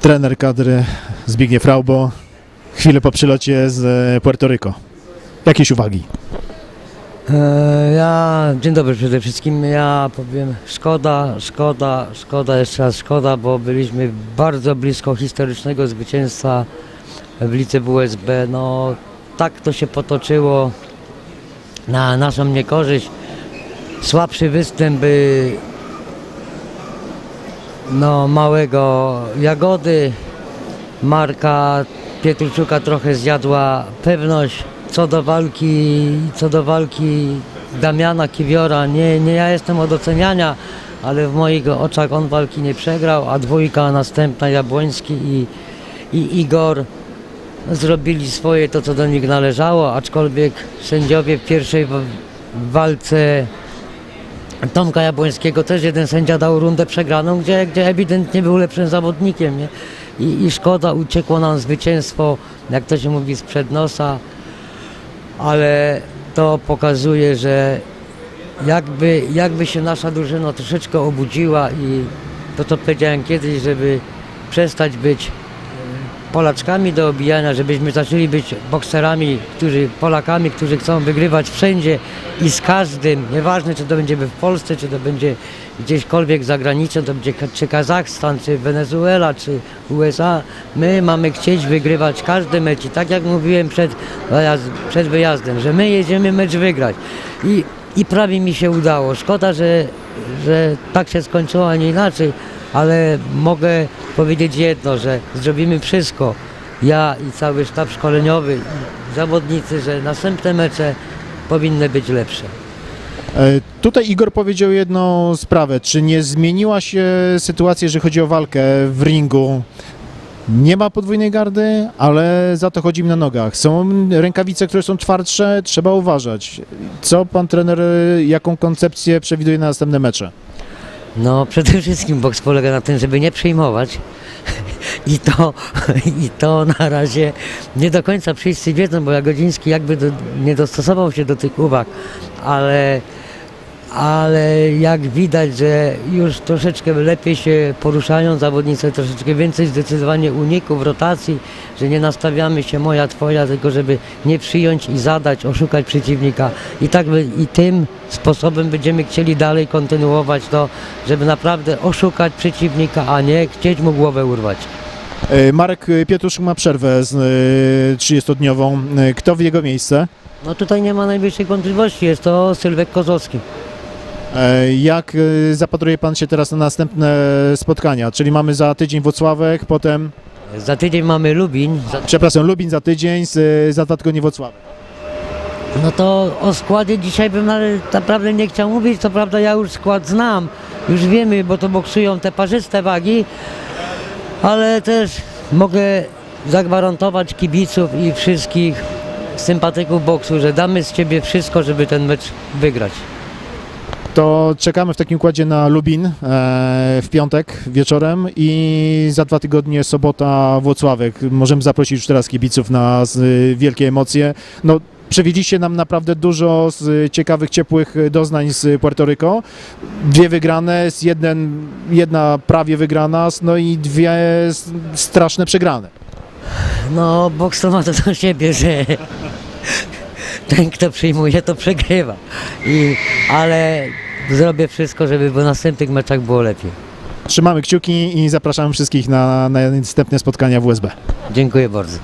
trener kadry Zbigniew Raubo, chwilę po przylocie z e, Puerto Rico. Jakieś uwagi? E, Ja, dzień dobry przede wszystkim. Ja powiem szkoda, szkoda, szkoda, jeszcze raz szkoda, bo byliśmy bardzo blisko historycznego zwycięstwa w Lice WSB. No tak to się potoczyło na naszą niekorzyść. Słabszy występ no, małego Jagody. Marka Pietruczuka trochę zjadła pewność co do walki, co do walki Damiana Kiwiora. Nie, nie ja jestem od oceniania, ale w moich oczach on walki nie przegrał, a dwójka następna Jabłoński i, i Igor zrobili swoje to, co do nich należało, aczkolwiek sędziowie w pierwszej walce Tomka Jabłońskiego też jeden sędzia dał rundę przegraną, gdzie, gdzie ewidentnie był lepszym zawodnikiem. Nie? I, I szkoda, uciekło nam zwycięstwo, jak to się mówi, sprzed nosa, ale to pokazuje, że jakby, jakby się nasza drużyna troszeczkę obudziła i to, co powiedziałem kiedyś, żeby przestać być Polaczkami do obijania, żebyśmy zaczęli być bokserami, którzy, Polakami, którzy chcą wygrywać wszędzie i z każdym, nieważne czy to będzie w Polsce, czy to będzie gdzieśkolwiek za granicą, to będzie czy Kazachstan, czy Wenezuela, czy USA, my mamy chcieć wygrywać każdy mecz. I tak jak mówiłem przed, przed wyjazdem, że my jedziemy mecz wygrać. I, i prawie mi się udało. Szkoda, że, że tak się skończyło, a nie inaczej, ale mogę powiedzieć jedno, że zrobimy wszystko, ja i cały sztab szkoleniowy zawodnicy, że następne mecze powinny być lepsze. E, Tutaj Igor powiedział jedną sprawę. Czy nie zmieniła się sytuacja, jeżeli chodzi o walkę w ringu? Nie ma podwójnej gardy, ale za to chodzimy na nogach. Są rękawice, które są twardsze, trzeba uważać. Co pan trener, e, jaką koncepcję przewiduje na następne mecze? No przede wszystkim boks polega na tym, żeby nie przejmować. I to, i to na razie nie do końca wszyscy wiedzą, bo Jagodziński jakby do, nie dostosował się do tych uwag, ale, ale jak widać, że już troszeczkę lepiej się poruszają zawodnicy, troszeczkę więcej zdecydowanie uników, rotacji, że nie nastawiamy się moja, twoja, tylko żeby nie przyjąć i zadać, oszukać przeciwnika. I tak by, i tym sposobem będziemy chcieli dalej kontynuować to, żeby naprawdę oszukać przeciwnika, a nie chcieć mu głowę urwać. E, Marek Pietruszek ma przerwę z, e, 30-dniową. E, Kto w jego miejsce? No tutaj nie ma najwyższej wątpliwości, jest to Sylwek Kozłowski. E, Jak e, zapatruje pan się teraz na następne spotkania? Czyli mamy za tydzień Włocławek, potem, Za tydzień mamy Lubin, za, przepraszam, Lubin za tydzień, z- za dwa tygodnie Włocławek. No to o składzie dzisiaj bym naprawdę nie chciał mówić, co prawda ja już skład znam, już wiemy, bo to boksują te parzyste wagi, ale też mogę zagwarantować kibiców i wszystkich sympatyków boksu, że damy z ciebie wszystko, żeby ten mecz wygrać. To czekamy w takim układzie na Lubin e, w piątek wieczorem i za dwa tygodnie sobota Włocławek. Możemy zaprosić już teraz kibiców na z, wielkie emocje. No, przewiedzieliście nam naprawdę dużo z ciekawych, ciepłych doznań z Puerto Rico. Dwie wygrane, jeden, jedna prawie wygrana, no i dwie straszne przegrane. No, boks to ma to do siebie, że ten, kto przyjmuje, to przegrywa. I, ale zrobię wszystko, żeby w następnych meczach było lepiej. Trzymamy kciuki i zapraszamy wszystkich na, na następne spotkania w USB. Dziękuję bardzo.